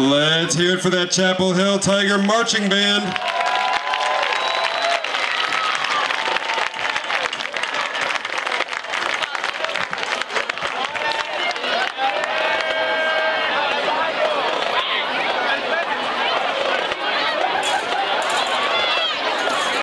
Let's hear it for that Chapel Hill Tiger Marching Band.